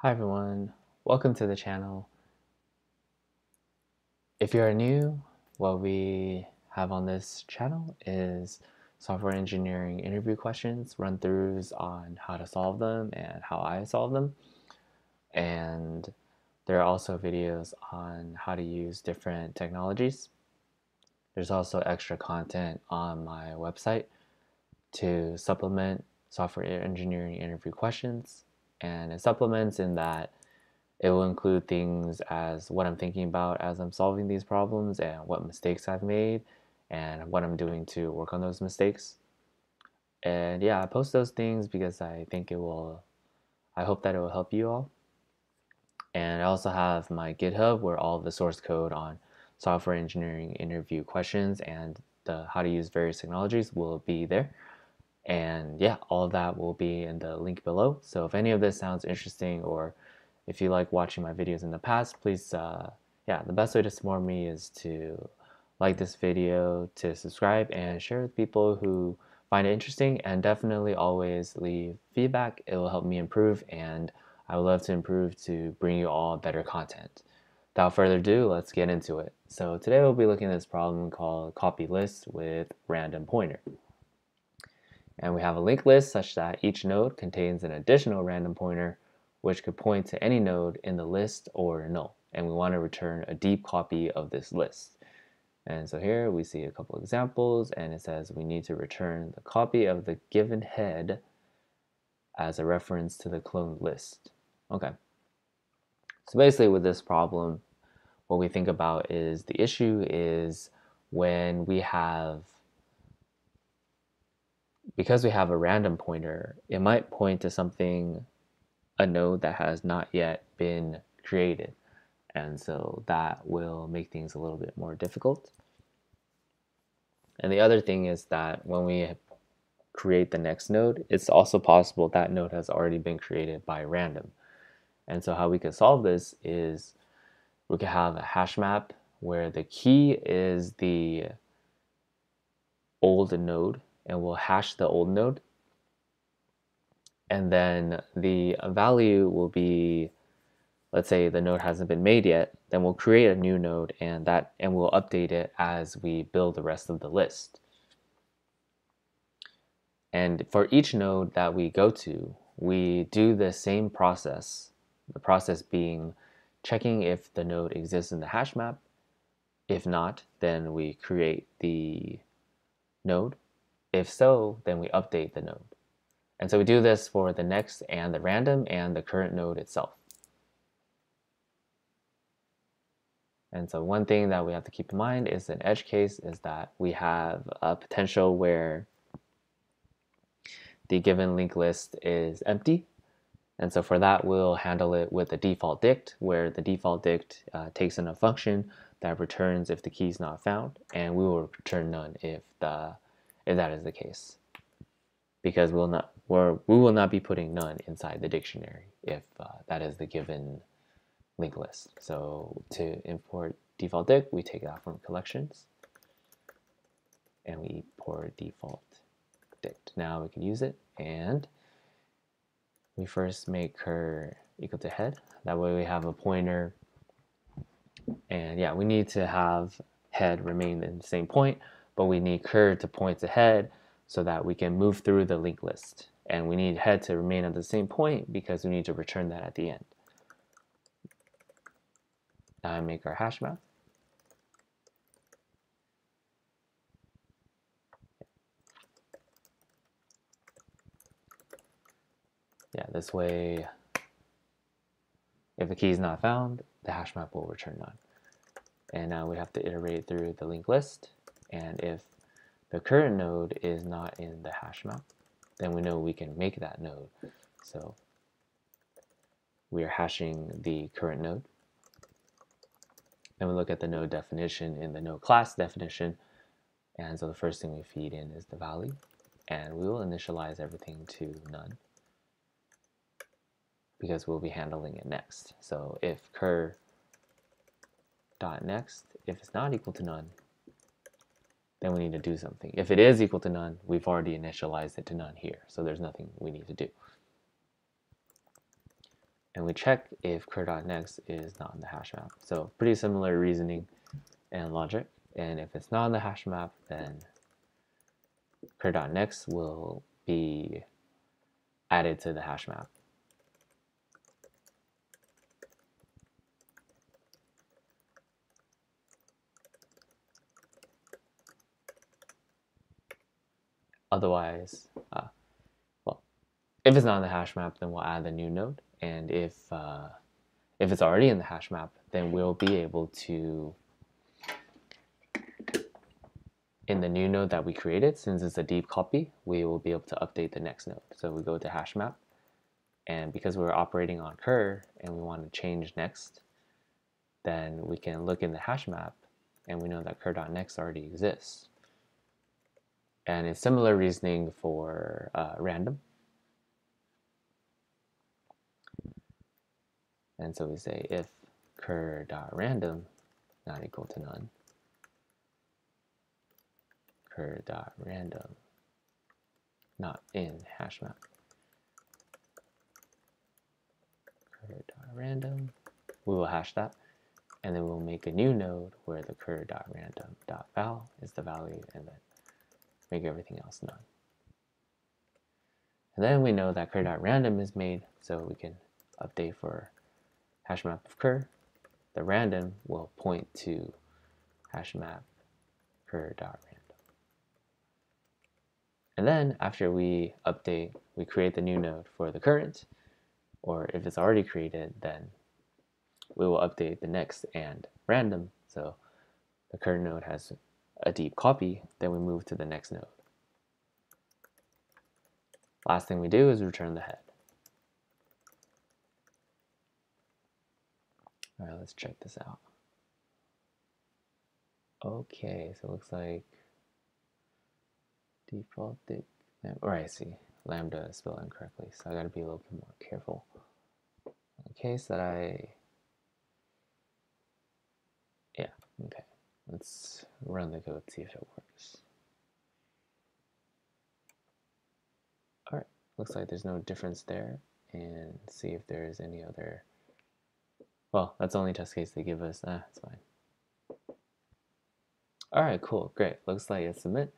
Hi everyone, welcome to the channel. If you're new, what we have on this channel is software engineering interview questions, run-throughs on how to solve them and how I solve them. And there are also videos on how to use different technologies. There's also extra content on my website to supplement software engineering interview questions and supplements in that it will include things as what I'm thinking about as I'm solving these problems and what mistakes I've made and what I'm doing to work on those mistakes. And yeah, I post those things because I think it will, I hope that it will help you all. And I also have my GitHub where all the source code on software engineering interview questions and the how to use various technologies will be there. And yeah, all of that will be in the link below. So if any of this sounds interesting or if you like watching my videos in the past, please, uh, yeah, the best way to support me is to like this video, to subscribe, and share with people who find it interesting. And definitely always leave feedback. It will help me improve, and I would love to improve to bring you all better content. Without further ado, let's get into it. So today we'll be looking at this problem called copy list with random pointer. And we have a linked list such that each node contains an additional random pointer which could point to any node in the list or null. And we want to return a deep copy of this list. And so here we see a couple examples and it says we need to return the copy of the given head as a reference to the cloned list. Okay. So basically with this problem, what we think about is the issue is when we have because we have a random pointer, it might point to something, a node that has not yet been created. And so that will make things a little bit more difficult. And the other thing is that when we create the next node, it's also possible that node has already been created by random. And so how we can solve this is we could have a hash map where the key is the old node and we'll hash the old node. And then the value will be, let's say the node hasn't been made yet, then we'll create a new node and that and we'll update it as we build the rest of the list. And for each node that we go to, we do the same process, the process being checking if the node exists in the hash map. If not, then we create the node if so, then we update the node. And so we do this for the next and the random and the current node itself. And so one thing that we have to keep in mind is an edge case is that we have a potential where the given linked list is empty. And so for that, we'll handle it with a default dict, where the default dict uh, takes in a function that returns if the key is not found, and we will return none if the if that is the case. Because we'll not, we're, we will not be putting none inside the dictionary if uh, that is the given linked list. So to import default dict, we take that from collections and we import default dict. Now we can use it and we first make cur equal to head. That way we have a pointer and yeah, we need to have head remain in the same point but we need cur to point ahead so that we can move through the linked list. And we need head to remain at the same point because we need to return that at the end. Now I make our hash map. Yeah, this way, if the key is not found, the hash map will return none. And now we have to iterate through the linked list. And if the current node is not in the hash map, then we know we can make that node. So we are hashing the current node. Then we look at the node definition in the node class definition. And so the first thing we feed in is the value. And we will initialize everything to none because we'll be handling it next. So if cur dot next, if it's not equal to none, then we need to do something. If it is equal to none, we've already initialized it to none here, so there's nothing we need to do. and we check if cur.next is not in the hash map. So pretty similar reasoning and logic. And if it's not in the hash map, then cur.next will be added to the hash map. Otherwise, uh, well, if it's not in the hash map, then we'll add the new node. And if uh, if it's already in the hash map, then we'll be able to, in the new node that we created, since it's a deep copy, we will be able to update the next node. So we go to hash map, and because we're operating on cur and we want to change next, then we can look in the hash map and we know that cur.next already exists. And it's similar reasoning for uh, random. And so we say if cur.random not equal to none, cur.random not in hash map. cur.random, we will hash that, and then we'll make a new node where the cur.random.val is the value, and then make everything else none. And then we know that cur.random is made, so we can update for hash map of cur. The random will point to hash map cur.random. And then after we update, we create the new node for the current, or if it's already created, then we will update the next and random. So the current node has a deep copy, then we move to the next node. Last thing we do is return the head. All right, let's check this out. Okay, so it looks like default dict, or I see, lambda is spelled incorrectly, so I gotta be a little bit more careful. In case that I, yeah, okay. Let's run the code, see if it works. All right, looks like there's no difference there. And see if there's any other, well, that's the only test case they give us. Ah, it's fine. All right, cool, great. Looks like it's submit.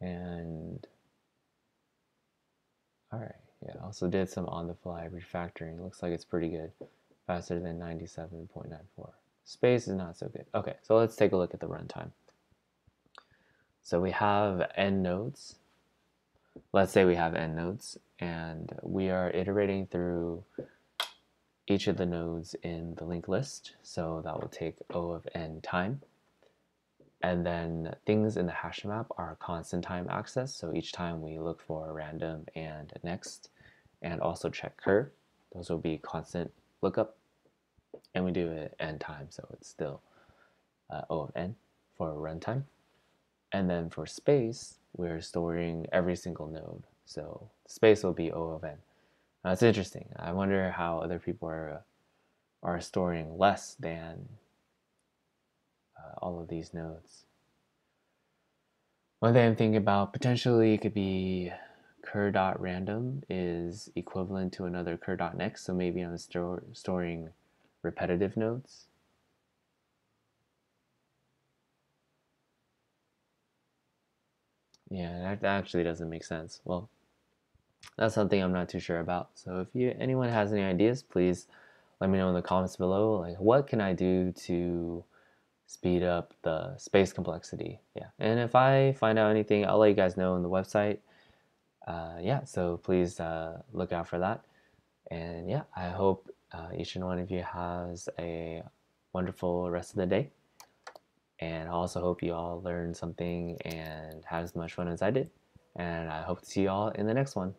And all right, yeah, also did some on-the-fly refactoring. Looks like it's pretty good, faster than 97.94. Space is not so good. Okay, so let's take a look at the runtime. So we have n nodes. Let's say we have n nodes, and we are iterating through each of the nodes in the linked list. So that will take O of n time. And then things in the hash map are constant time access. So each time we look for random and next, and also check cur. Those will be constant lookup and we do it n times, so it's still uh, O of n for runtime. And then for space, we're storing every single node, so space will be O of n. That's interesting. I wonder how other people are uh, are storing less than uh, all of these nodes. One thing I'm thinking about potentially it could be cur.random is equivalent to another cur.next, so maybe I'm store, storing repetitive nodes. Yeah, that actually doesn't make sense. Well, that's something I'm not too sure about. So if you anyone has any ideas, please let me know in the comments below. Like, what can I do to speed up the space complexity? Yeah, and if I find out anything, I'll let you guys know on the website. Uh, yeah, so please uh, look out for that. And yeah, I hope uh, each and one of you has a wonderful rest of the day. And I also hope you all learned something and had as much fun as I did. And I hope to see you all in the next one.